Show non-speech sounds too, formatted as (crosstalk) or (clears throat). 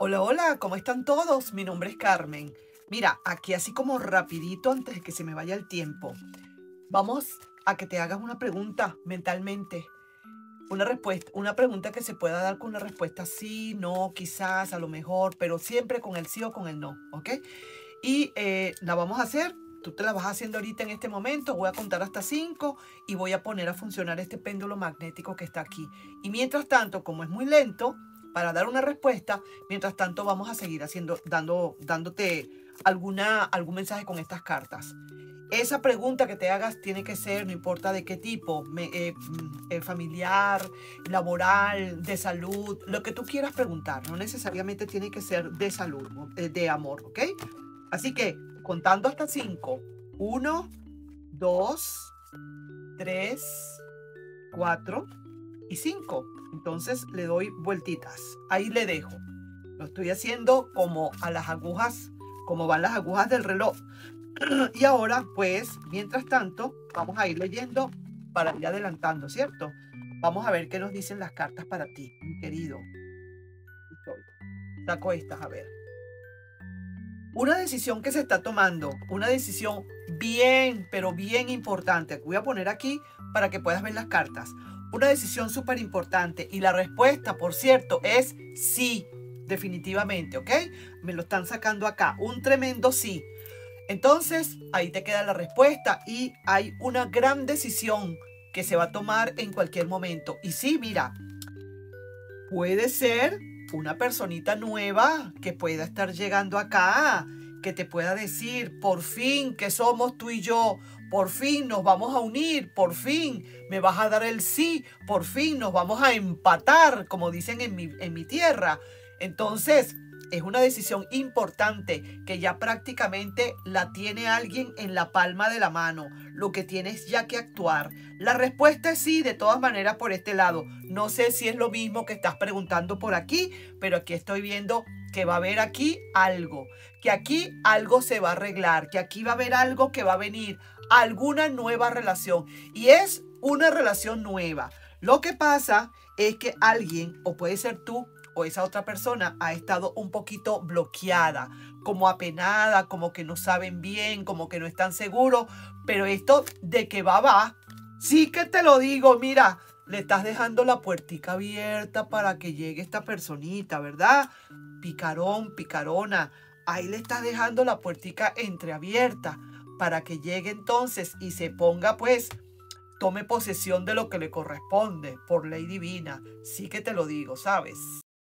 Hola, hola, ¿cómo están todos? Mi nombre es Carmen. Mira, aquí así como rapidito antes de que se me vaya el tiempo. Vamos a que te hagas una pregunta mentalmente. Una respuesta, una pregunta que se pueda dar con la respuesta sí, no, quizás, a lo mejor, pero siempre con el sí o con el no, ¿ok? Y eh, la vamos a hacer tú te la vas haciendo ahorita en este momento, voy a contar hasta 5 y voy a poner a funcionar este péndulo magnético que está aquí. Y mientras tanto, como es muy lento, para dar una respuesta, mientras tanto vamos a seguir haciendo, dando, dándote alguna, algún mensaje con estas cartas. Esa pregunta que te hagas tiene que ser, no importa de qué tipo, eh, mm, eh, familiar, laboral, de salud, lo que tú quieras preguntar. No necesariamente tiene que ser de salud, eh, de amor, ¿ok? Así que contando hasta 5. 1, 2, 3, 4 y 5. Entonces le doy vueltitas. Ahí le dejo. Lo estoy haciendo como a las agujas, como van las agujas del reloj. (clears throat) y ahora, pues, mientras tanto, vamos a ir leyendo para ir adelantando, ¿cierto? Vamos a ver qué nos dicen las cartas para ti, mi querido. Saco estas, a ver. Una decisión que se está tomando, una decisión bien, pero bien importante. Voy a poner aquí para que puedas ver las cartas. Una decisión súper importante. Y la respuesta, por cierto, es sí, definitivamente, ¿ok? Me lo están sacando acá. Un tremendo sí. Entonces, ahí te queda la respuesta y hay una gran decisión que se va a tomar en cualquier momento. Y sí, mira, puede ser una personita nueva que pueda estar llegando acá, que te pueda decir, por fin que somos tú y yo, por fin nos vamos a unir, por fin me vas a dar el sí, por fin nos vamos a empatar, como dicen en mi, en mi tierra. Entonces, es una decisión importante que ya prácticamente la tiene alguien en la palma de la mano. Lo que tienes ya que actuar. La respuesta es sí, de todas maneras, por este lado. No sé si es lo mismo que estás preguntando por aquí, pero aquí estoy viendo que va a haber aquí algo, que aquí algo se va a arreglar, que aquí va a haber algo que va a venir, alguna nueva relación. Y es una relación nueva. Lo que pasa es que alguien, o puede ser tú, esa otra persona ha estado un poquito bloqueada, como apenada, como que no saben bien, como que no están seguros, pero esto de que va, va, sí que te lo digo, mira, le estás dejando la puertica abierta para que llegue esta personita, ¿verdad? Picarón, picarona, ahí le estás dejando la puertica entreabierta para que llegue entonces y se ponga pues tome posesión de lo que le corresponde por ley divina. Sí que te lo digo, ¿sabes?